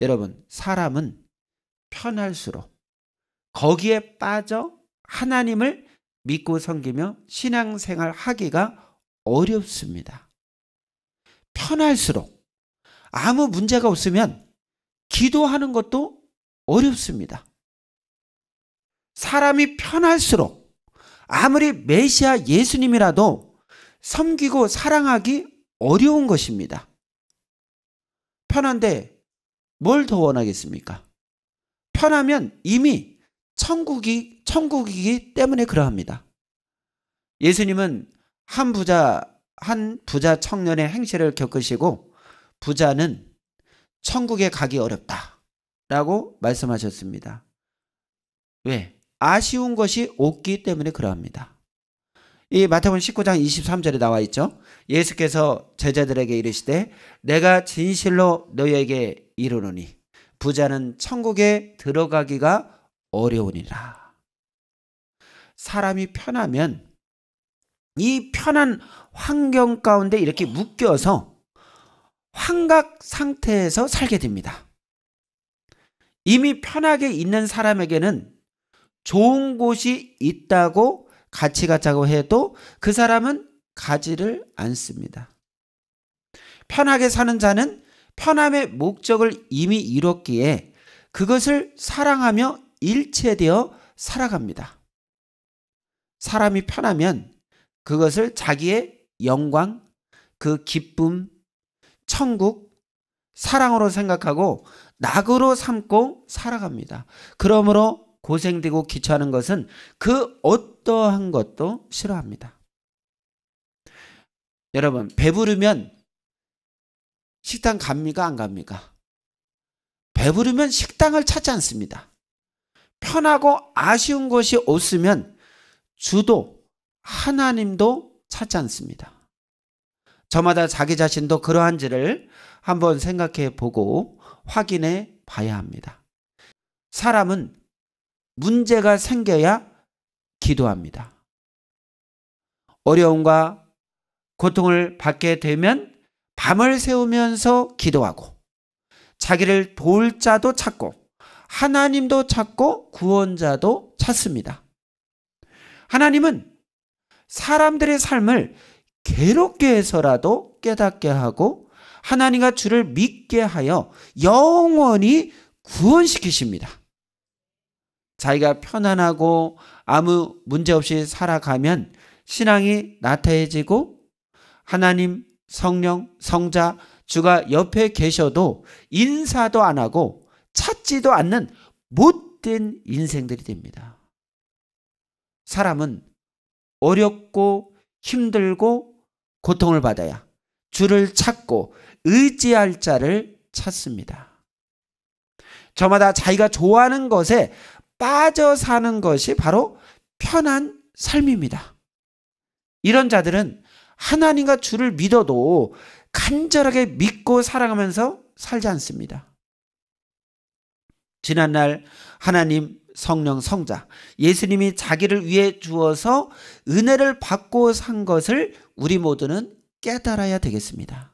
여러분, 사람은 편할수록 거기에 빠져 하나님을 믿고 섬기며 신앙생활 하기가 어렵습니다. 편할수록 아무 문제가 없으면 기도하는 것도 어렵습니다. 사람이 편할수록 아무리 메시아 예수님이라도 섬기고 사랑하기 어려운 것입니다. 편한데 뭘 더 원하겠습니까? 편하면 이미 천국이 천국이기 때문에 그러합니다. 예수님은 한 부자 한 부자 청년의 행실을 겪으시고 부자는 천국에 가기 어렵다라고 말씀하셨습니다. 왜? 아쉬운 것이 없기 때문에 그러합니다. 이 마태복음 19장 23절에 나와 있죠. 예수께서 제자들에게 이르시되 내가 진실로 너희에게 이르노니 부자는 천국에 들어가기가 어려우니라. 사람이 편하면 이 편한 환경 가운데 이렇게 묶여서 환각 상태에서 살게 됩니다. 이미 편하게 있는 사람에게는 좋은 곳이 있다고 같이 가자고 해도 그 사람은 가지를 않습니다. 편하게 사는 자는 편함의 목적을 이미 이뤘기에 그것을 사랑하며 일체되어 살아갑니다. 사람이 편하면 그것을 자기의 영광, 그 기쁨, 천국, 사랑으로 생각하고 낙으로 삼고 살아갑니다. 그러므로 고생되고 기초하는 것은 그 어떠한 것도 싫어합니다. 여러분, 배부르면 식당 갑니까? 안 갑니까? 배부르면 식당을 찾지 않습니다. 편하고 아쉬운 것이 없으면 주도 하나님도 찾지 않습니다. 저마다 자기 자신도 그러한지를 한번 생각해 보고 확인해 봐야 합니다. 사람은 문제가 생겨야 기도합니다. 어려움과 고통을 받게 되면 밤을 새우면서 기도하고 자기를 도울 자도 찾고 하나님도 찾고 구원자도 찾습니다. 하나님은 사람들의 삶을 괴롭게 해서라도 깨닫게 하고 하나님과 주를 믿게 하여 영원히 구원시키십니다. 자기가 편안하고 아무 문제 없이 살아가면 신앙이 나태해지고 하나님, 성령, 성자, 주가 옆에 계셔도 인사도 안 하고 찾지도 않는 못된 인생들이 됩니다. 사람은 어렵고 힘들고 고통을 받아야 주를 찾고 의지할 자를 찾습니다. 저마다 자기가 좋아하는 것에 빠져 사는 것이 바로 편한 삶입니다. 이런 자들은 하나님과 주를 믿어도 간절하게 믿고 사랑하면서 살지 않습니다. 지난날 하나님 성령 성자 예수님이 자기를 위해 주어서 은혜를 받고 산 것을 우리 모두는 깨달아야 되겠습니다.